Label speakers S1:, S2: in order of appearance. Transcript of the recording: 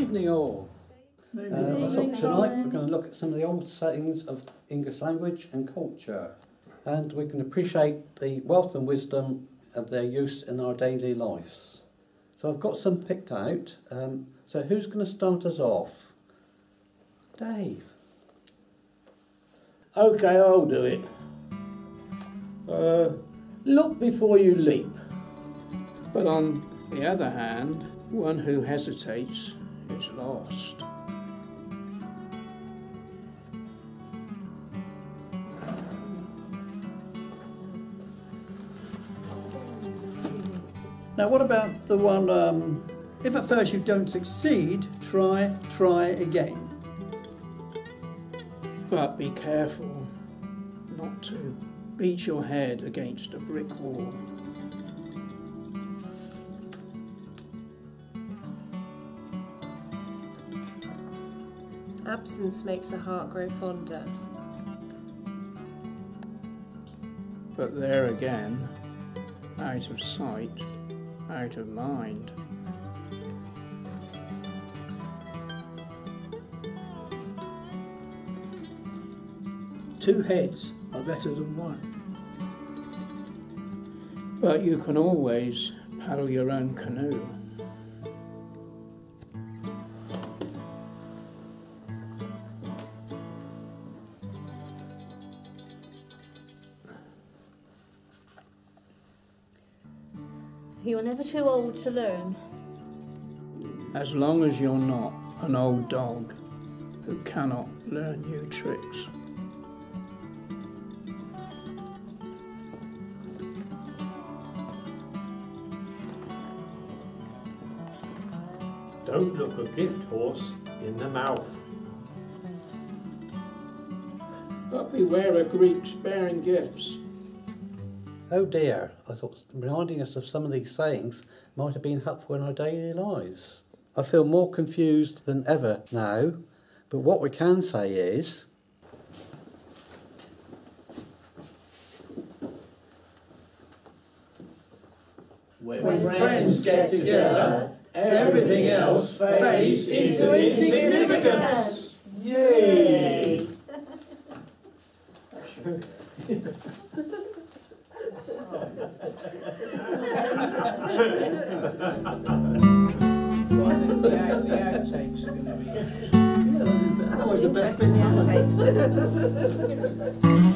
S1: evening all. Uh,
S2: Evening.
S1: so tonight we're going to look at some of the old sayings of English language and culture, and we can appreciate the wealth and wisdom of their use in our daily lives. So I've got some picked out. Um, so who's going to start us off? Dave.
S3: Okay, I'll do it. Uh, look before you leap.
S4: But on the other hand, one who hesitates is lost.
S2: Now, what about the one, um, if at first you don't succeed, try, try again.
S4: But be careful not to beat your head against a brick wall.
S5: Absence makes the heart grow fonder.
S4: But there again, out of sight, out of mind.
S3: Two heads are better than one.
S4: But you can always paddle your own canoe.
S6: You're never too old to learn.
S4: As long as you're not an old dog who cannot learn new tricks.
S7: Don't look a gift horse in the mouth.
S4: But beware of Greeks bearing gifts.
S1: Oh dear, I thought reminding us of some of these sayings might have been helpful in our daily lives. I feel more confused than ever now, but what we can say is
S3: When friends get together, everything else fades into insignificance. Yay!
S4: the, the outtakes are going to be
S2: Always the best
S6: Interesting outtakes.